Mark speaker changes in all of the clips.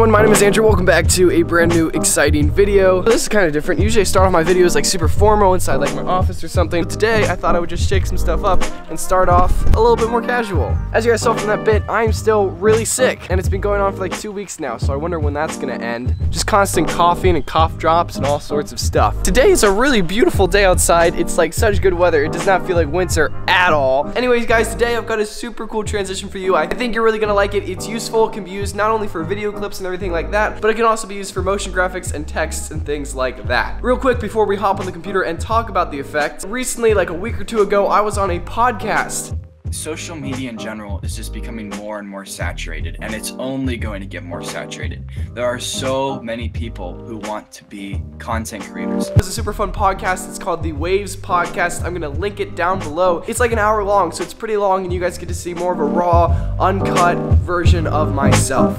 Speaker 1: guys, Andrew. Welcome back to a brand new exciting video. This is kind of different. Usually I start off my videos like super formal inside like my office or something. But today I thought I would just shake some stuff up and start off a little bit more casual. As you guys saw from that bit, I'm still really sick and it's been going on for like two weeks now. So I wonder when that's gonna end. Just constant coughing and cough drops and all sorts of stuff. Today is a really beautiful day outside. It's like such good weather. It does not feel like winter at all. Anyways, guys, today I've got a super cool transition for you. I think you're really gonna like it. It's useful, can be used not only for video clips and everything like that, but it can also be used for motion graphics and texts and things like that. Real quick before we hop on the computer and talk about the effect, recently, like a week or two ago, I was on a podcast
Speaker 2: social media in general is just becoming more and more saturated and it's only going to get more saturated. There are so many people who want to be content creators.
Speaker 1: It's a super fun podcast. It's called the Waves Podcast. I'm going to link it down below. It's like an hour long, so it's pretty long and you guys get to see more of a raw, uncut version of myself.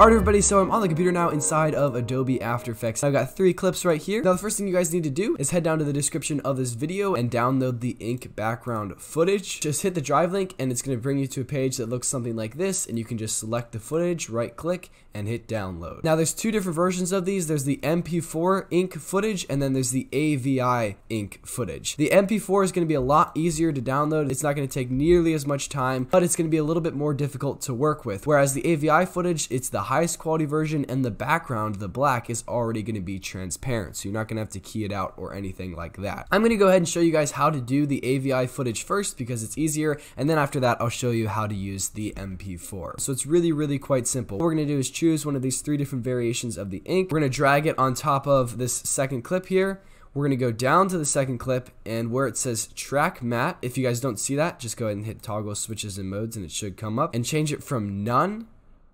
Speaker 1: Alright everybody, so I'm on the computer now inside of Adobe After Effects. I've got three clips right here. Now the first thing you guys need to do is head down to the description of this video and download the ink background footage. Just hit the drive link and it's going to bring you to a page that looks something like this and you can just select the footage, right click, and hit download. Now there's two different versions of these. There's the MP4 ink footage and then there's the AVI ink footage. The MP4 is going to be a lot easier to download. It's not going to take nearly as much time, but it's going to be a little bit more difficult to work with. Whereas the AVI footage, it's the highest quality version and the background, the black, is already going to be transparent. So you're not going to have to key it out or anything like that. I'm going to go ahead and show you guys how to do the AVI footage first because it's easier. And then after that, I'll show you how to use the MP4. So it's really, really quite simple. What we're going to do is choose one of these three different variations of the ink. We're going to drag it on top of this second clip here. We're going to go down to the second clip and where it says track matte, if you guys don't see that, just go ahead and hit toggle switches and modes and it should come up and change it from none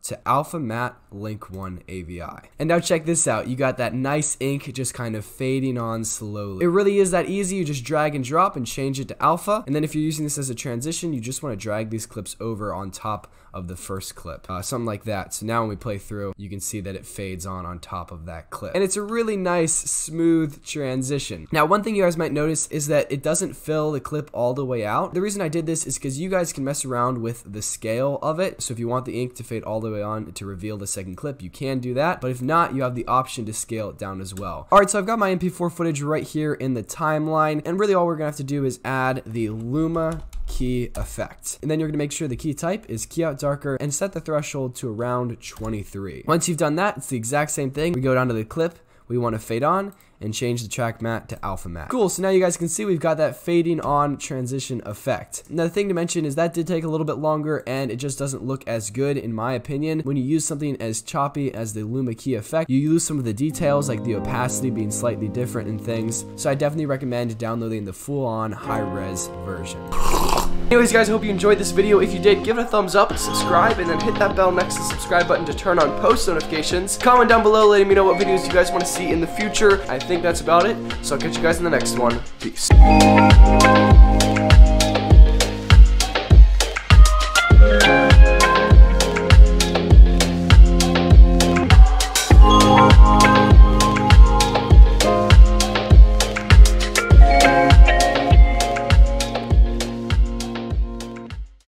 Speaker 1: to Alpha Matte Link 1 AVI. And now check this out. You got that nice ink just kind of fading on slowly. It really is that easy. You just drag and drop and change it to Alpha. And then if you're using this as a transition, you just want to drag these clips over on top of the first clip. Uh, something like that. So now when we play through, you can see that it fades on on top of that clip. And it's a really nice, smooth transition. Now, one thing you guys might notice is that it doesn't fill the clip all the way out. The reason I did this is because you guys can mess around with the scale of it. So if you want the ink to fade all the way on to reveal the second clip, you can do that. But if not, you have the option to scale it down as well. All right, so I've got my MP4 footage right here in the timeline. And really all we're gonna have to do is add the Luma key effect. And then you're to make sure the key type is key out darker and set the threshold to around 23. Once you've done that, it's the exact same thing. We go down to the clip, we want to fade on and change the track matte to alpha matte. Cool, so now you guys can see we've got that fading on transition effect. Now the thing to mention is that did take a little bit longer and it just doesn't look as good in my opinion. When you use something as choppy as the Luma key effect, you lose some of the details like the opacity being slightly different and things. So I definitely recommend downloading the full on high res version. Anyways guys, I hope you enjoyed this video. If you did, give it a thumbs up, subscribe, and then hit that bell next to the subscribe button to turn on post notifications. Comment down below letting me know what videos you guys want to see in the future. I think that's about it, so I'll catch you guys in the next one. Peace.